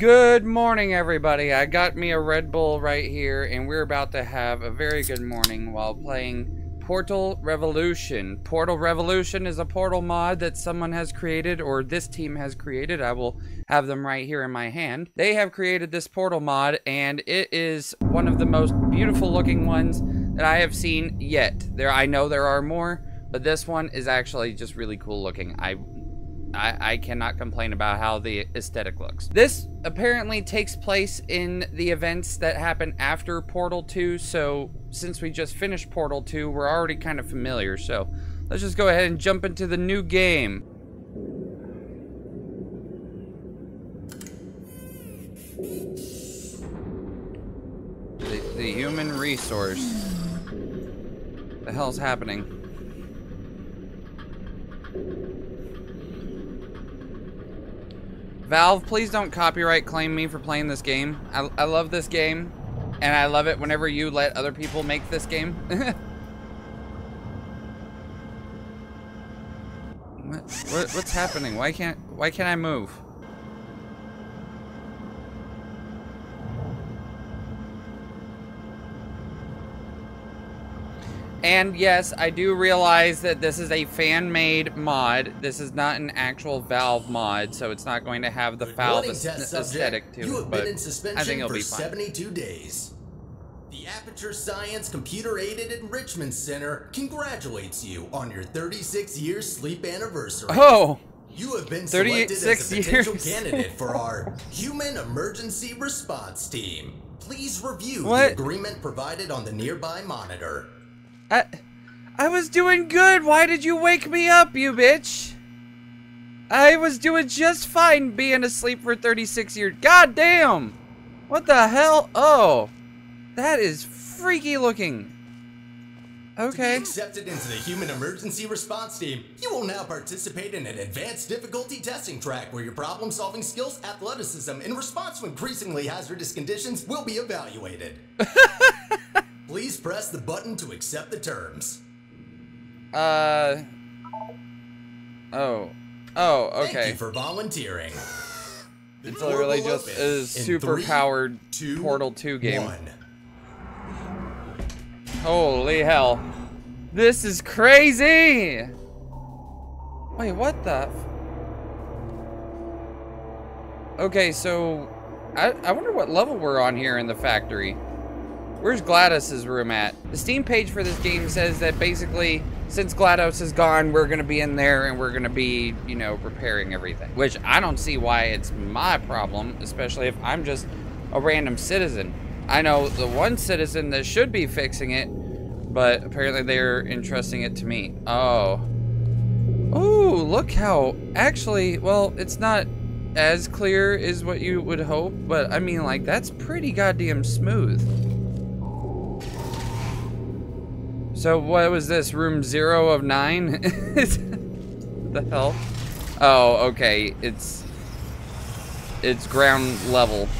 Good morning, everybody. I got me a Red Bull right here, and we're about to have a very good morning while playing Portal Revolution. Portal Revolution is a Portal mod that someone has created, or this team has created. I will have them right here in my hand. They have created this Portal mod, and it is one of the most beautiful looking ones that I have seen yet. There, I know there are more, but this one is actually just really cool looking. I I, I, cannot complain about how the aesthetic looks. This apparently takes place in the events that happen after Portal 2, so since we just finished Portal 2, we're already kind of familiar, so let's just go ahead and jump into the new game. The, the human resource. The hell's happening? Valve, please don't copyright claim me for playing this game. I, I love this game, and I love it whenever you let other people make this game. what, what, what's happening? Why can't why can't I move? And yes, I do realize that this is a fan-made mod. This is not an actual Valve mod, so it's not going to have the Valve aesthetic to you it. But I think it'll be fine. 72 days. The Aperture Science Computer Aided Enrichment Center congratulates you on your 36 year sleep anniversary. Oh! You have been selected as a potential years. candidate for our Human Emergency Response Team. Please review what? the agreement provided on the nearby monitor. I, I was doing good. Why did you wake me up, you bitch? I was doing just fine being asleep for 36 years. God damn! What the hell? Oh, that is freaky looking. Okay. To be accepted into the Human Emergency Response Team, you will now participate in an advanced difficulty testing track where your problem-solving skills, athleticism, in response to increasingly hazardous conditions will be evaluated. Please press the button to accept the terms. Uh. Oh. Oh, okay. Thank you for volunteering. It's literally just a super three, powered two, Portal 2 game. One. Holy hell. This is crazy! Wait, what the? Okay, so I, I wonder what level we're on here in the factory. Where's GLaDOS's room at? The Steam page for this game says that basically, since GLaDOS is gone, we're gonna be in there and we're gonna be, you know, repairing everything. Which I don't see why it's my problem, especially if I'm just a random citizen. I know the one citizen that should be fixing it, but apparently they're entrusting it to me. Oh. Oh, look how, actually, well, it's not as clear as what you would hope, but I mean, like, that's pretty goddamn smooth. So what was this? Room zero of nine? the hell? Oh, okay. It's it's ground level.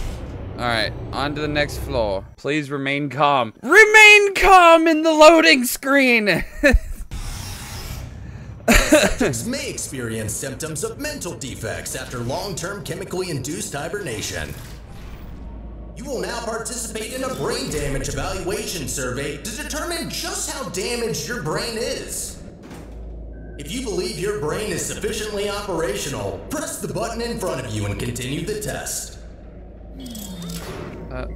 Alright, on to the next floor. Please remain calm. Remain calm in the loading screen! Subjects may experience symptoms of mental defects after long-term chemically induced hibernation. You will now participate in a brain damage evaluation survey to determine just how damaged your brain is. If you believe your brain is sufficiently operational, press the button in front of you and continue the test. Uh.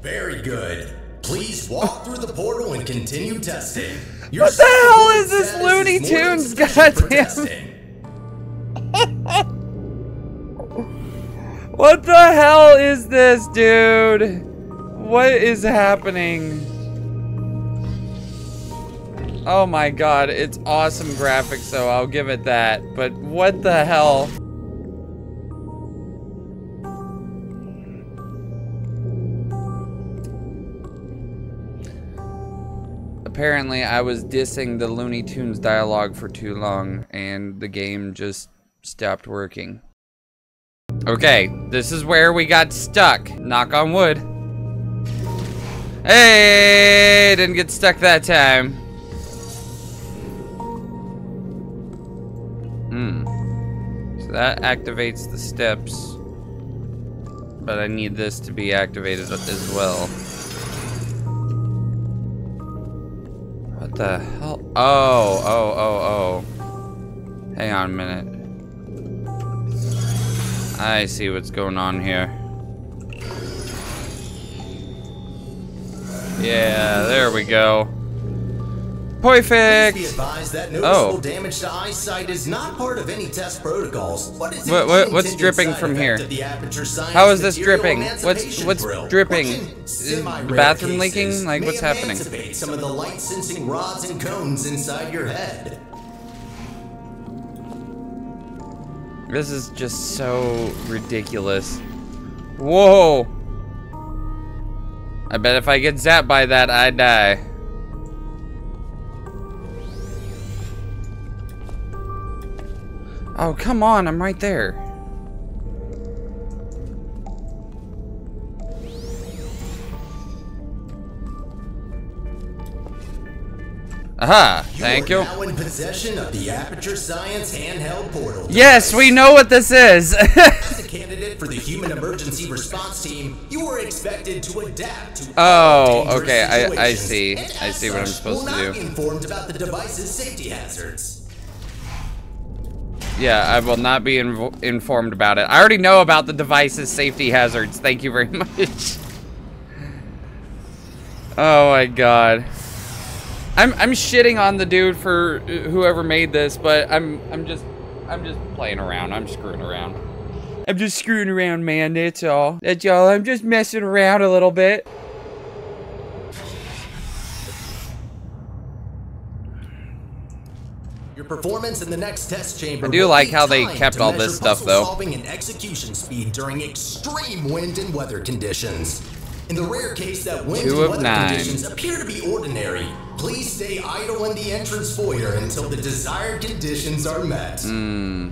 Very good. Please walk through the portal and continue testing. Your what the hell is this Looney Tunes? Goddamn. What the hell is this, dude? What is happening? Oh my god, it's awesome graphics so I'll give it that. But what the hell? Apparently I was dissing the Looney Tunes dialogue for too long and the game just stopped working. Okay, this is where we got stuck. Knock on wood. Hey, didn't get stuck that time. Hmm. So that activates the steps. But I need this to be activated as well. What the hell? Oh, oh, oh, oh. Hang on a minute. I see what's going on here. Yeah, there we go. Perfect. Please be advised that oh. noticeable Oh. damage to eyesight is not part of any test protocols. But is What- what- what's dripping from here? How is this dripping? What's- what's dripping? Is the bathroom leaking? Like, what's happening? Some of the light sensing rods and cones inside your head. This is just so ridiculous. Whoa! I bet if I get zapped by that, I die. Oh, come on, I'm right there. Aha, thank you. you. Are now in possession of the Aperture Science handheld portal. Yes, we know what this is. As a candidate for the Human Emergency Response Team, you are expected to adapt to Oh, okay, I- I see. I see what I'm supposed to do. be informed about the device's safety hazards. Yeah, I will not be inv informed about it. I already know about the device's safety hazards. Thank you very much. oh my god. I'm I'm shitting on the dude for uh, whoever made this, but I'm I'm just I'm just playing around. I'm screwing around. I'm just screwing around, man. That's all. That's all. I'm just messing around a little bit. Your performance in the next test chamber. I do like how they kept all this stuff, though. Solving and execution speed during extreme wind and weather conditions. In the rare case that wind Two and weather nine. conditions appear to be ordinary, please stay idle in the entrance foyer until the desired conditions are met. Hmm.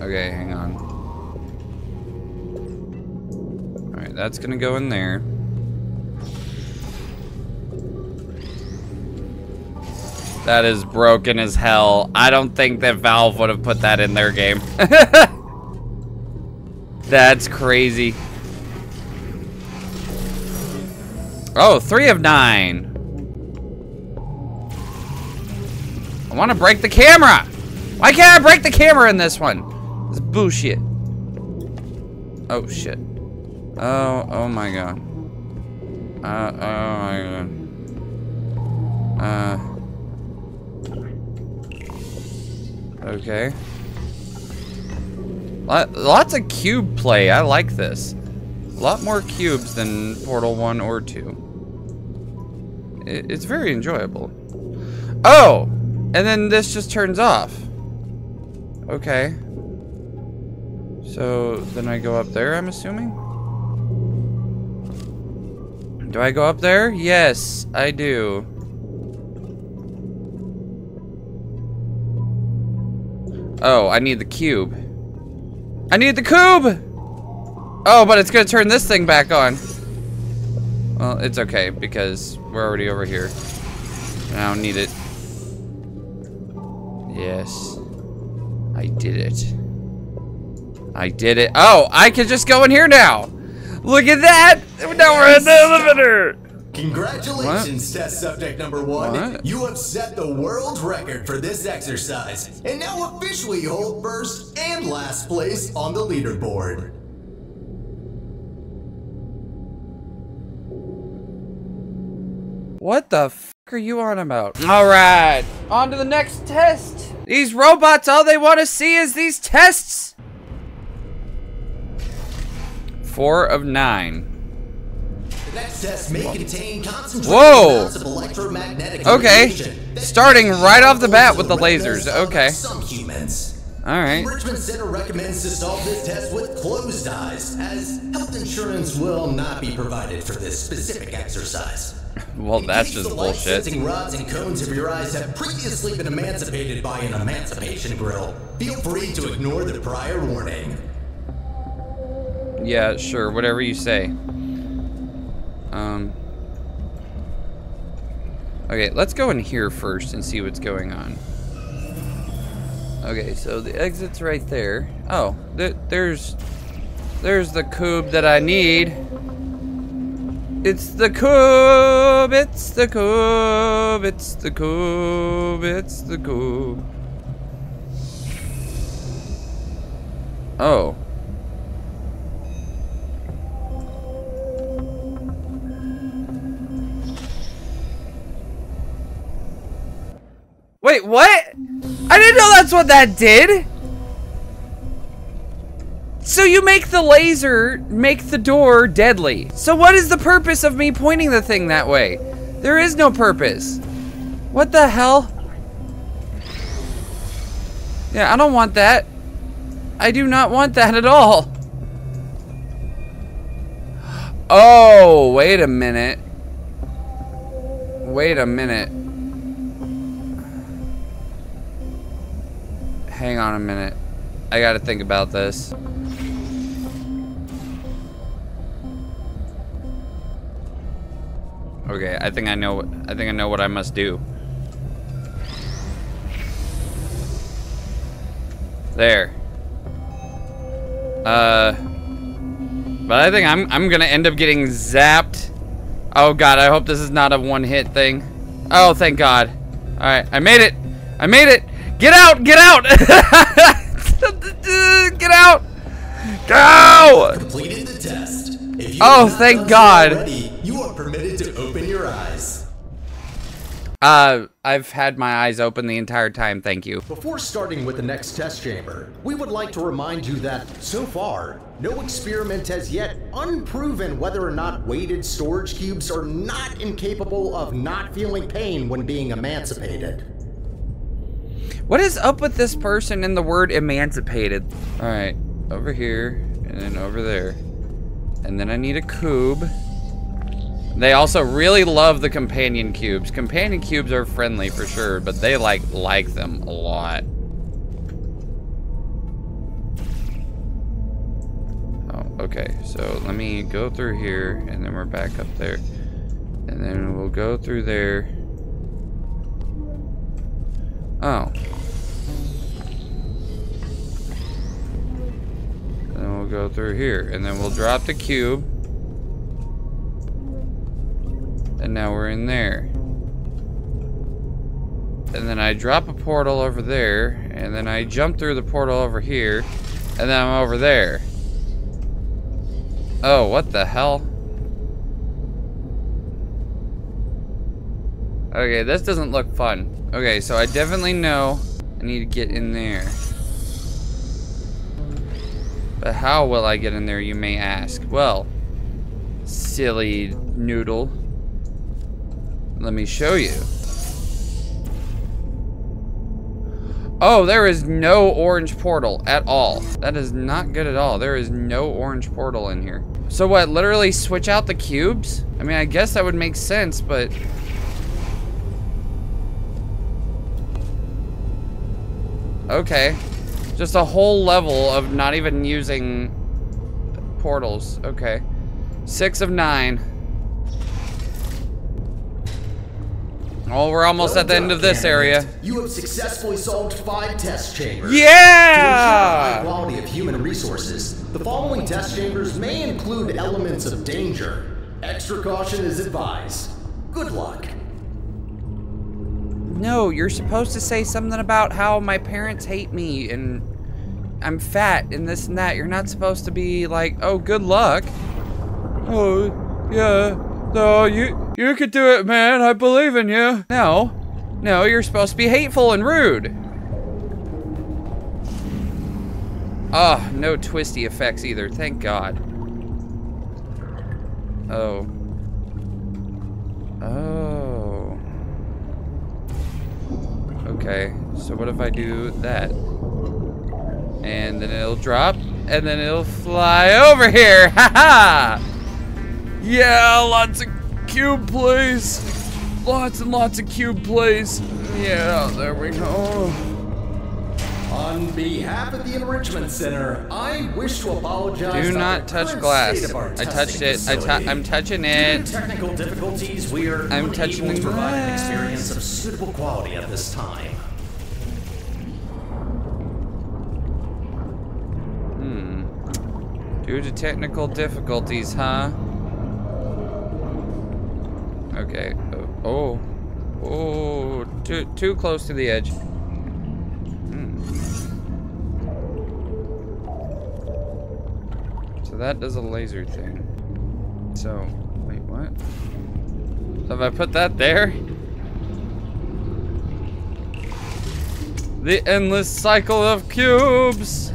Okay, hang on. Alright, that's gonna go in there. That is broken as hell. I don't think that Valve would have put that in their game. That's crazy. Oh, three of nine. I want to break the camera. Why can't I break the camera in this one? It's bullshit. Oh shit. Oh, oh my god. Uh, oh my god. Uh. Okay. Lot, lots of cube play. I like this. A lot more cubes than Portal 1 or 2. It, it's very enjoyable. Oh! And then this just turns off. Okay. So, then I go up there, I'm assuming? Do I go up there? Yes, I do. Oh, I need the cube. I need the cube! Oh, but it's gonna turn this thing back on. Well, it's okay, because we're already over here. I don't need it. Yes. I did it. I did it. Oh, I can just go in here now! Look at that! Now we're in the elevator! Congratulations, test subject number one. What? You have set the world record for this exercise and now officially hold first and last place on the leaderboard. What the f are you on about? Alright, on to the next test. These robots, all they want to see is these tests. Four of nine. The next test may contain concentrated Whoa. amounts of electromagnetic Okay. Starting right off the bat with the lasers. Okay. Some humans. Alright. Enrichment Center recommends to solve this test with closed eyes, as health insurance will not be provided for this specific exercise. Well, In that's just the bullshit. rods and cones of your eyes have previously been emancipated by an emancipation grill. Feel free to ignore the prior warning. Yeah, sure, whatever you say. Um. Okay, let's go in here first and see what's going on. Okay, so the exit's right there. Oh, th there's there's the cube that I need. It's the cube, it's the cube, it's the cube, it's the cube. Oh. Wait, what? I didn't know that's what that did! So you make the laser make the door deadly. So what is the purpose of me pointing the thing that way? There is no purpose. What the hell? Yeah, I don't want that. I do not want that at all. Oh, wait a minute. Wait a minute. Hang on a minute. I gotta think about this. Okay, I think I know I think I know what I must do. There. Uh But I think I'm I'm gonna end up getting zapped. Oh god, I hope this is not a one-hit thing. Oh, thank God. Alright, I made it! I made it! Get out! Get out! get out! Go! Completed the test. Oh, thank God. already, you are permitted to open your eyes. Uh, I've had my eyes open the entire time, thank you. Before starting with the next test chamber, we would like to remind you that, so far, no experiment has yet unproven whether or not weighted storage cubes are not incapable of not feeling pain when being emancipated. What is up with this person and the word emancipated? Alright, over here, and then over there. And then I need a cube. They also really love the companion cubes. Companion cubes are friendly for sure, but they like like them a lot. Oh, okay. So let me go through here, and then we're back up there. And then we'll go through there. Oh. Go through here, and then we'll drop the cube. And now we're in there. And then I drop a portal over there, and then I jump through the portal over here, and then I'm over there. Oh, what the hell? Okay, this doesn't look fun. Okay, so I definitely know I need to get in there. But how will I get in there, you may ask? Well, silly noodle. Let me show you. Oh, there is no orange portal at all. That is not good at all. There is no orange portal in here. So what, literally switch out the cubes? I mean, I guess that would make sense, but... Okay. Just a whole level of not even using portals. Okay. Six of nine. Oh, we're almost Well at the end of this area. You have successfully solved five test chambers. To ensure Yeah! high quality of human resources, the following test chambers may include elements of danger. Extra caution is advised. Good luck. No, you're supposed to say something about how my parents hate me and I'm fat and this and that. You're not supposed to be like, oh, good luck. Oh, yeah. No, you you could do it, man. I believe in you. No. No, you're supposed to be hateful and rude. Ah, no twisty effects either. Thank God. Oh. Oh. Okay, so what if I do that? And then it'll drop, and then it'll fly over here! Ha ha! Yeah, lots of cube, please! Lots and lots of cube, please! Yeah, there we go. On behalf of the Enrichment Center, I wish to apologize. Do not touch glass. I touched it. I I'm touching it. Due to technical difficulties, we are I'm touching to provide an experience of suitable quality at this time. Hmm. Due to technical difficulties, huh? Okay. Oh. Oh. Oh. Too, too close to the edge. That does a laser thing. So, wait, what? So if I put that there? The endless cycle of cubes!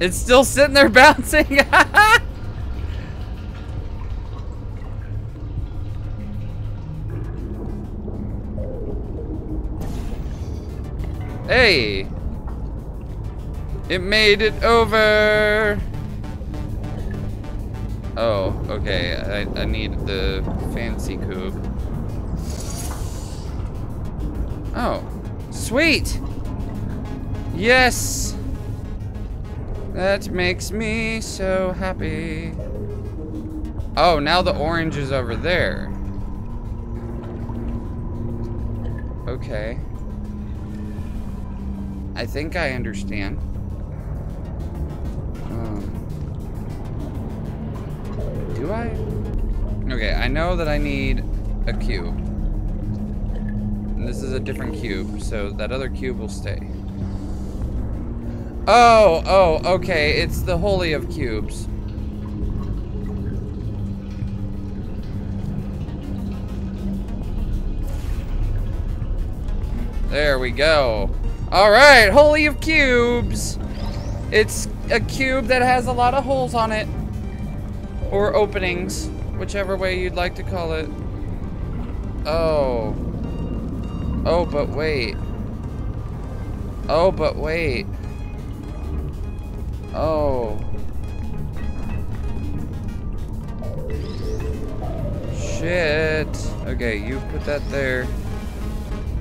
It's still sitting there bouncing! hey! It made it over! Oh, okay. I, I need the fancy cube. Oh, sweet! Yes! That makes me so happy. Oh, now the orange is over there. Okay. I think I understand. Do I? Okay, I know that I need a cube. And this is a different cube, so that other cube will stay. Oh, oh, okay. It's the holy of cubes. There we go. All right, holy of cubes. It's a cube that has a lot of holes on it. Or openings, whichever way you'd like to call it. Oh. Oh, but wait. Oh, but wait. Oh. Shit. Okay, you put that there.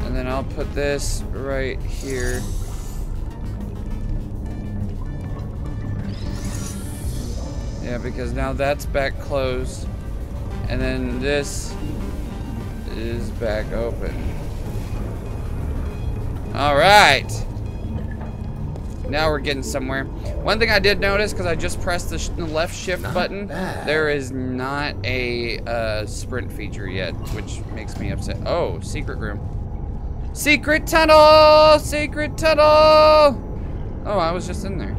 And then I'll put this right here. Yeah, because now that's back closed. And then this is back open. All right. Now we're getting somewhere. One thing I did notice, because I just pressed the, the left shift Not button, bad. there is not a uh, sprint feature yet, which makes me upset. Oh, secret room. Secret tunnel! Secret tunnel! Oh, I was just in there.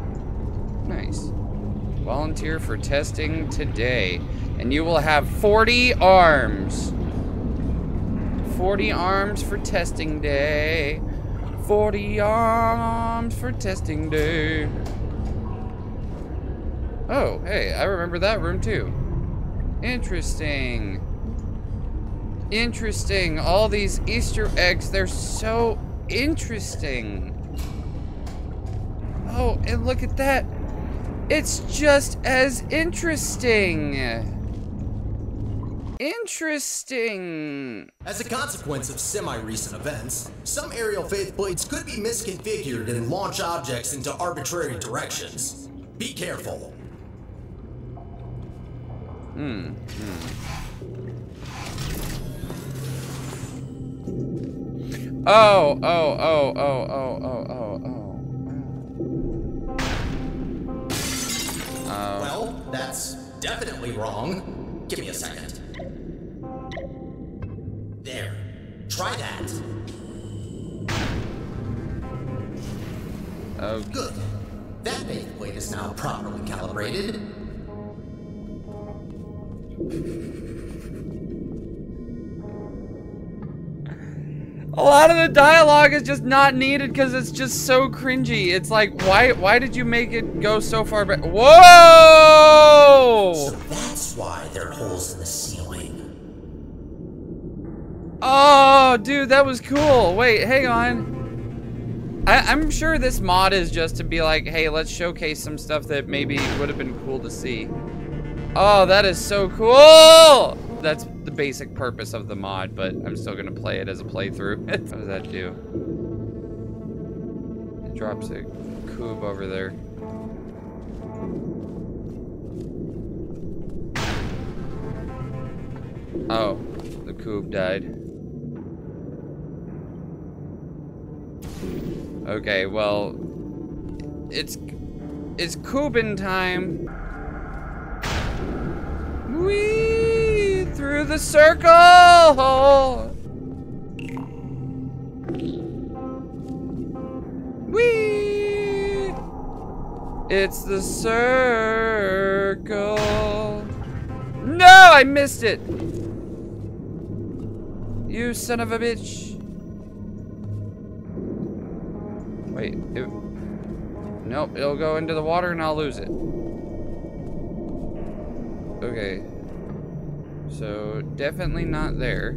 Nice. Volunteer for testing today. And you will have 40 arms. 40 arms for testing day. 40 arms for testing day. Oh, hey, I remember that room too. Interesting. Interesting. All these Easter eggs, they're so interesting. Oh, and look at that. It's just as interesting. Interesting. As a consequence of semi-recent events, some aerial faith plates could be misconfigured and launch objects into arbitrary directions. Be careful. Hmm. Oh, oh, oh, oh, oh, oh, oh, oh. Oh. Well, that's definitely wrong. Give me a second. There. Try that. Oh, Good. That faith plate is now properly calibrated. A lot of the dialogue is just not needed because it's just so cringy. It's like, why why did you make it go so far back? Whoa! So that's why there are holes in the ceiling. Oh, dude, that was cool. Wait, hang on. I, I'm sure this mod is just to be like, hey, let's showcase some stuff that maybe would have been cool to see. Oh, that is so cool! That's the basic purpose of the mod, but I'm still gonna play it as a playthrough. what does that do? It drops a cube over there. Oh, the cube died. Okay, well, it's it's Cuban time. Wee through the circle. Wee. It's the circle. No, I missed it. You son of a bitch. Wait, it, nope, it'll go into the water and I'll lose it. Okay. So, definitely not there.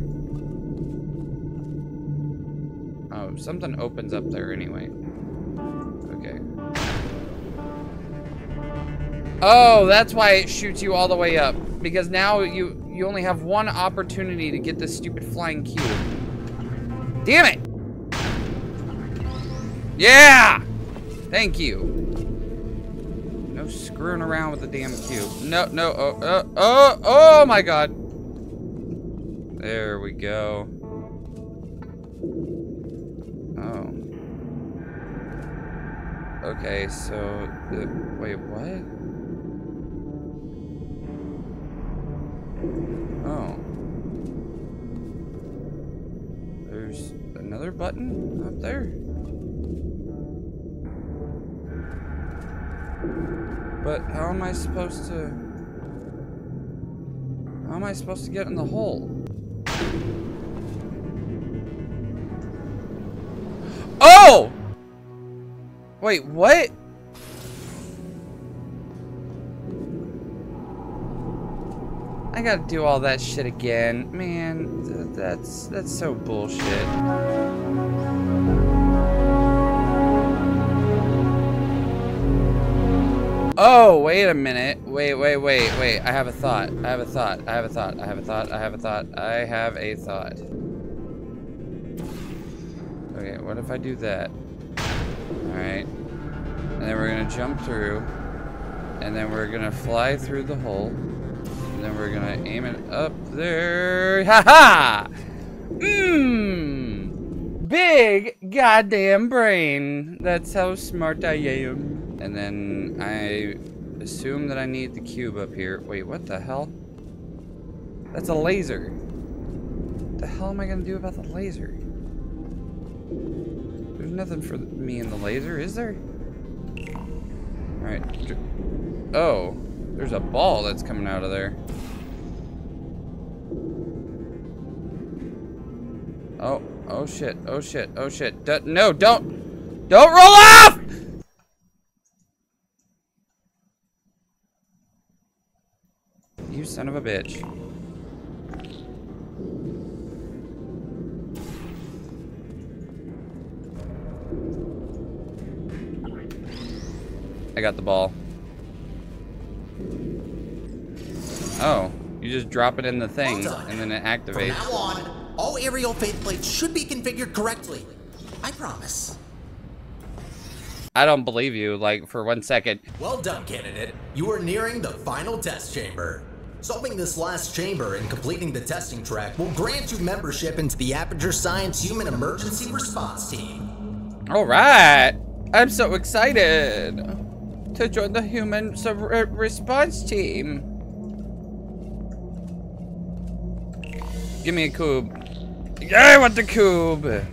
Oh, something opens up there anyway. Okay. Oh, that's why it shoots you all the way up. Because now you you only have one opportunity to get this stupid flying cube. Damn it! Yeah! Thank you. No screwing around with the damn cube. No, no, oh, oh, oh, oh my god. There we go. Oh. Okay, so, the, wait, what? Oh. There's another button up there? But how am I supposed to... How am I supposed to get in the hole? Oh! Wait, what? I gotta do all that shit again. Man, th that's, that's so bullshit. Oh, wait a minute. Wait, wait, wait, wait. I have a thought. I have a thought. I have a thought. I have a thought. I have a thought. I have a thought. Okay, what if I do that? Alright. And then we're gonna jump through. And then we're gonna fly through the hole. And then we're gonna aim it up there. Ha ha! Mmm! Big goddamn brain. That's how smart I am. And then I assume that I need the cube up here. Wait, what the hell? That's a laser. What the hell am I gonna do about the laser? There's nothing for me in the laser, is there? Alright. Oh, there's a ball that's coming out of there. Oh, oh shit, oh shit, oh shit. D no, don't, don't roll off! You son of a bitch. I got the ball. Oh, you just drop it in the thing well and then it activates. From now on, all aerial faith plates should be configured correctly. I promise. I don't believe you, like, for one second. Well done, candidate. You are nearing the final test chamber. Solving this last chamber and completing the testing track will grant you membership into the Aperture Science Human Emergency Response Team. All right. I'm so excited to join the Human uh, Response Team. Give me a cube. Yeah, I want the cube.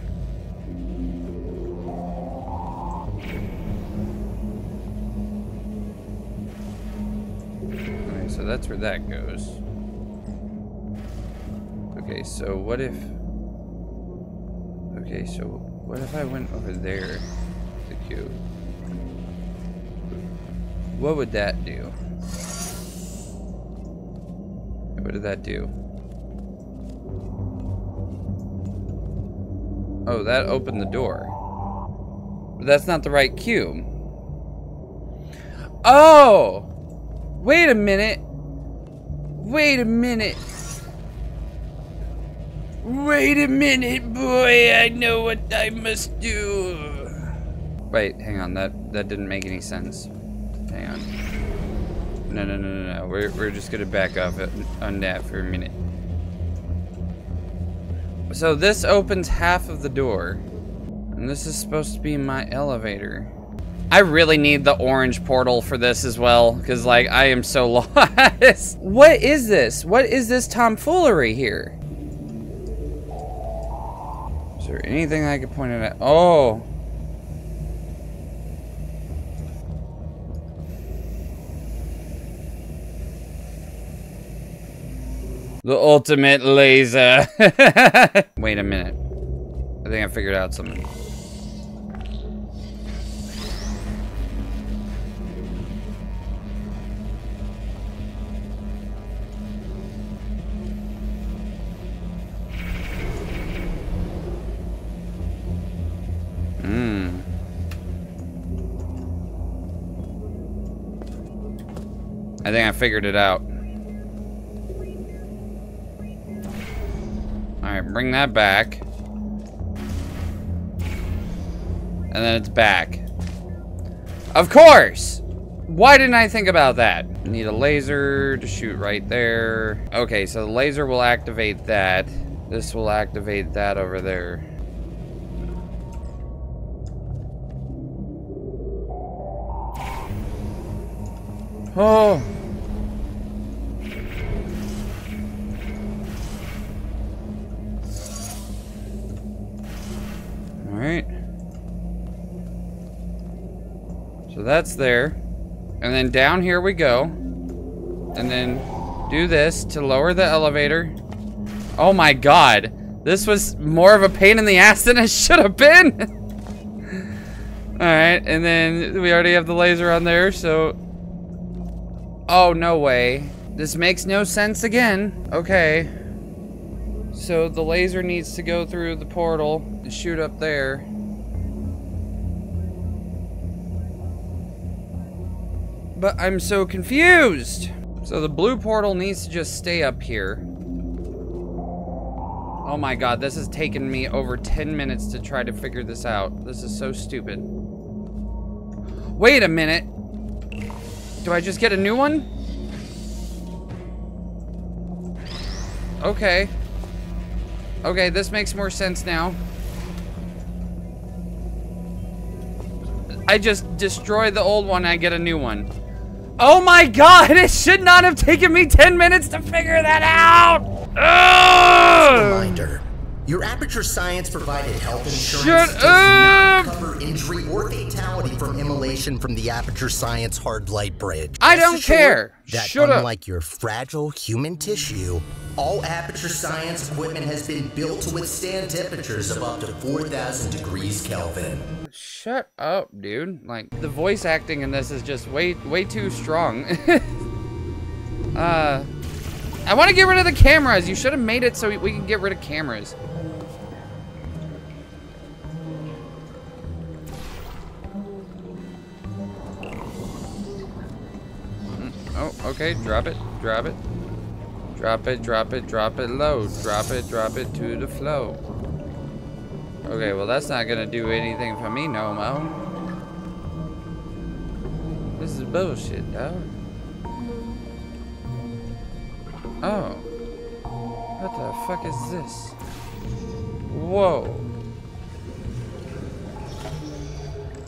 That's where that goes. Okay, so what if... Okay, so what if I went over there, the cube? What would that do? What did that do? Oh, that opened the door. But that's not the right cube. Oh! Wait a minute. Wait a minute. Wait a minute, boy. I know what I must do. Wait, hang on. That that didn't make any sense. Hang on. No, no, no, no, no. We're, we're just gonna back off uh, on that for a minute. So this opens half of the door. And this is supposed to be my elevator. I really need the orange portal for this as well, because, like, I am so lost. what is this? What is this tomfoolery here? Is there anything I could point it at? Oh. The ultimate laser. Wait a minute. I think I figured out something. Figured it out. Alright, bring that back. And then it's back. Of course! Why didn't I think about that? Need a laser to shoot right there. Okay, so the laser will activate that. This will activate that over there. Oh! That's there. And then down here we go. And then do this to lower the elevator. Oh my god. This was more of a pain in the ass than it should have been. Alright, and then we already have the laser on there, so Oh, no way. This makes no sense again. Okay. So the laser needs to go through the portal and shoot up there. But I'm so confused. So the blue portal needs to just stay up here. Oh my god, this has taken me over 10 minutes to try to figure this out. This is so stupid. Wait a minute. Do I just get a new one? Okay. Okay, this makes more sense now. I just destroy the old one, I get a new one. Oh my god, it should not have taken me 10 minutes to figure that out! Ugh! Reminder. Your Aperture Science provided health insurance Shut does up! not cover injury or fatality from immolation from the Aperture Science Hard Light Bridge. I Rest don't care. That Shut up. unlike your fragile human tissue, all Aperture Science equipment has been built to withstand temperatures of up to 4,000 degrees Kelvin. Shut up, dude. Like, the voice acting in this is just way, way too strong. uh, I want to get rid of the cameras. You should have made it so we can get rid of cameras. Mm, Oh, okay, drop it, drop it. Drop it, drop it, drop it low. Drop it, drop it to the flow. Okay, well that's not gonna do anything for me no more. This is bullshit, dog. Oh. What the fuck is this? Whoa.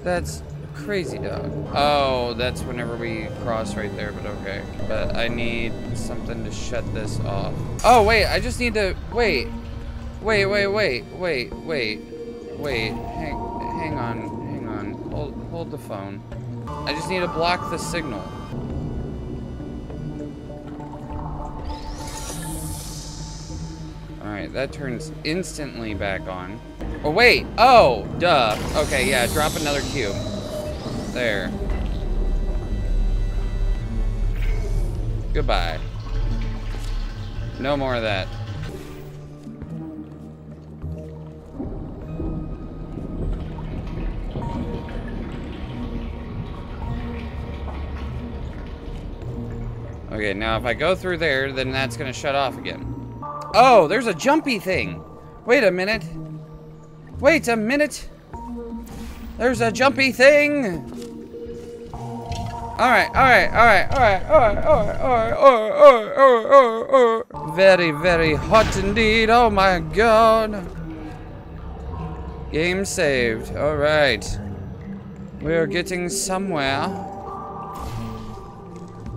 That's crazy, dog. Oh, that's whenever we cross right there, but okay. But I need something to shut this off. Oh, wait, I just need to, wait. Wait, wait, wait, wait, wait, wait. Hang, hang on, hang on. Hold, hold the phone. I just need to block the signal. Alright, that turns instantly back on. Oh, wait! Oh, duh. Okay, yeah, drop another cube. There. Goodbye. No more of that. Okay, now if I go through there, then that's gonna shut off again. Oh, there's a jumpy thing. Wait a minute. Wait a minute. There's a jumpy thing. Alright, alright, alright, alright, alright, alright, alright, alright, alright, alright, alright. Very, very hot indeed. Oh my god. Game saved. Alright. We are getting somewhere.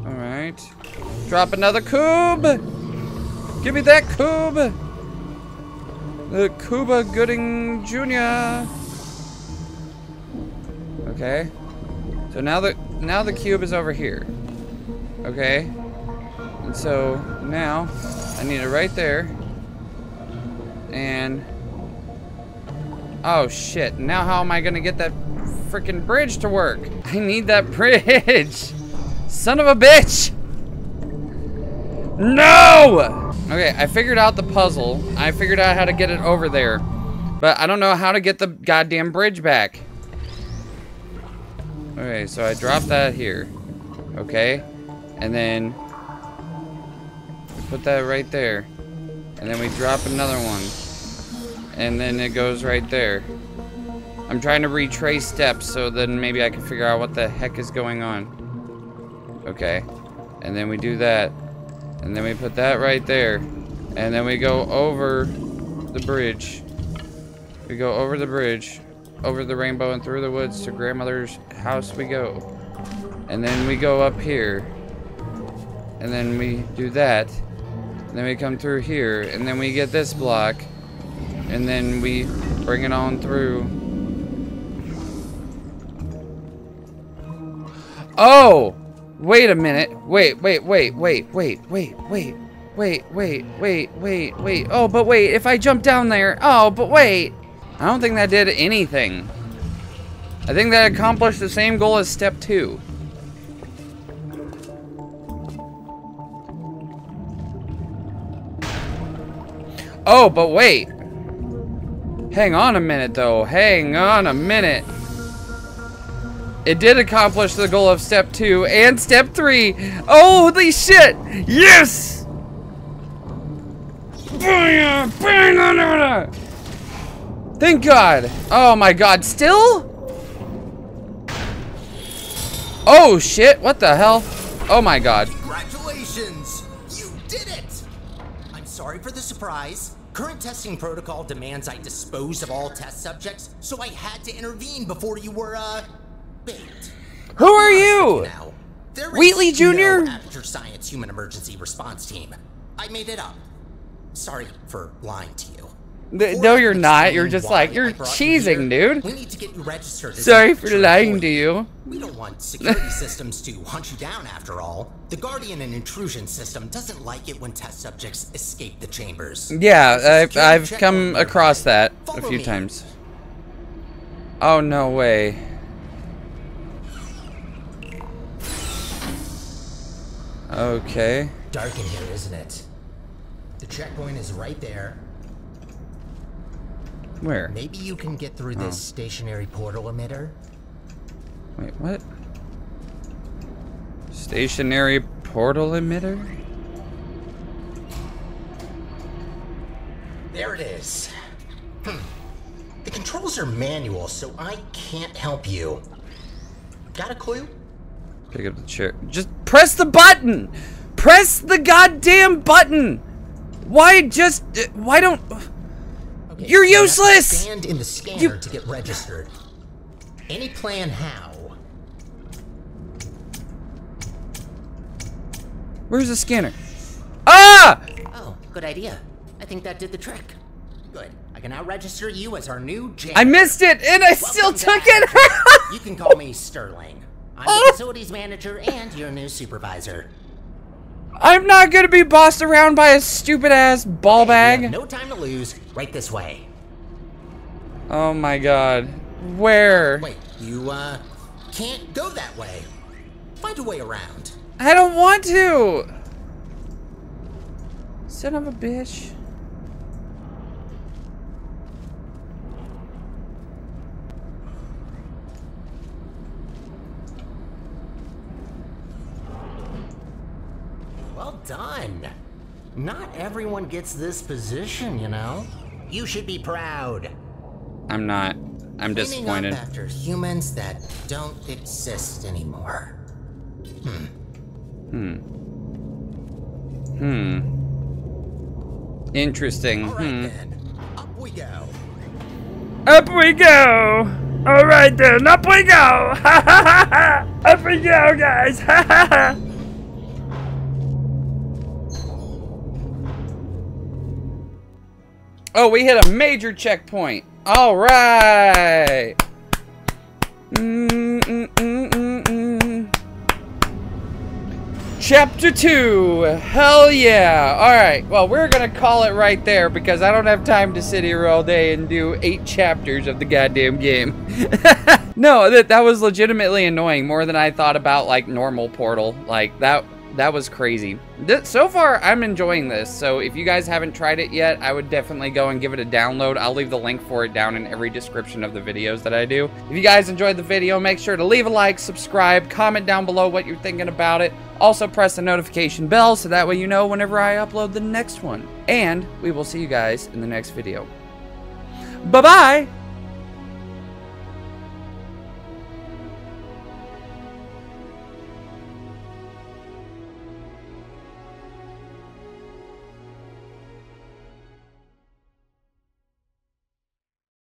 Alright. Drop another cube! Give me that cube! The Cuba Gooding Jr. Okay. So now the now the cube is over here. Okay. And so now I need it right there. And oh shit. Now how am I gonna get that freaking bridge to work? I need that bridge. Son of a bitch. No! Okay, I figured out the puzzle. I figured out how to get it over there. But I don't know how to get the goddamn bridge back. Okay, so I dropped that here. Okay. And then we put that right there. And then we drop another one. And then it goes right there. I'm trying to retrace steps so then maybe I can figure out what the heck is going on. Okay. And then we do that. And then we put that right there. And then we go over the bridge. We go over the bridge, over the rainbow and through the woods to grandmother's house we go. And then we go up here. And then we do that. And then we come through here. And then we get this block. And then we bring it on through. Oh! Wait a minute. Wait, wait, wait, wait, wait, wait, wait, wait, wait, wait, wait, wait. Oh, but wait, if I jump down there. Oh, but wait. I don't think that did anything. I think that accomplished the same goal as step two. Oh, but wait. Hang on a minute, though. Hang on a minute. It did accomplish the goal of step two and step three. Holy shit! Yes! Thank God. Oh my God. Still? Oh shit. What the hell? Oh my God. Congratulations! You did it! I'm sorry for the surprise. Current testing protocol demands I dispose of all test subjects, so I had to intervene before you were, uh, baked. Who are you? Now, there Wheatley Jr.? No Aperture Science Human Emergency Response Team. I made it up. Sorry for lying to you. Th- Before No, you're not. You're just like, you're you cheesing, dude. We need to get you registered. as Sorry for lying to you. We don't want security systems to hunt you down after all. The Guardian and Intrusion system doesn't like it when test subjects escape the chambers. Yeah, a I've, I've come across that a few me. times. Oh, no way. Okay. Dark in here, isn't it? The checkpoint is right there. Where? Maybe you can get through this Oh. stationary portal emitter? Wait, what? Stationary portal emitter? There it is. Hmm. The controls are manual, so I can't help you. Got a clue? Pick up the chair. Just press the button! Press the goddamn button! Why just. uh, Why don't. Okay, You're so you have to useless! Stand in the scanner You- to get registered. Any plan how? Where's the scanner? Ah! Oh, good idea. I think that did the trick. Good. I can now register you as our new janitor. I missed it and I still Welcome to took it! You can call me Sterling. I'm Oh. the facilities manager and your new supervisor. I'm not gonna be bossed around by a stupid ass ball bag. no time to lose. Right this way. Oh my god. Where? Wait, you, uh, can't go that way. Find a way around. I don't want to! Son of a bitch. Well done. Not everyone gets this position, you know? You should be proud. I'm not. I'm Cleaning disappointed. up after humans that don't exist anymore. Hmm. Interesting. All right Hmm. then, up we go. Up we go! Alright then, up we go! Ha ha ha ha! Up we go, guys! Oh, we hit a major checkpoint. Mm, mm. Chapter 2! Hell yeah! Alright, well, we're gonna call it right there because I don't have time to sit here all day and do eight chapters of the goddamn game. no, that, that was legitimately annoying more than I thought about, like, normal Portal. Like, that that was crazy. So far, I'm enjoying this, so if you guys haven't tried it yet, I would definitely go and give it a download. I'll leave the link for it down in every description of the videos that I do. If you guys enjoyed the video, make sure to leave a like, subscribe, comment down below what you're thinking about it. Also, press the notification bell so that way you know whenever I upload the next one. And we will see you guys in the next video. Bye-bye!